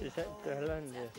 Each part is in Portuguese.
Is that the Hollandia?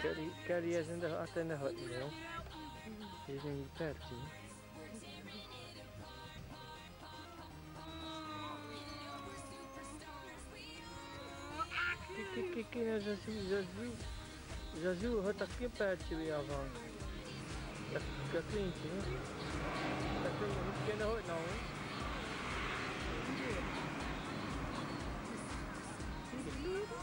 Quer, quer ir ainda, até na rua, não? Eles nem pertinho. Que que que ne Jésus, Jésus, Jésus, rota aqui perto de avó. Que que tem, né? Que tem, não tem na não, hein? Thank you.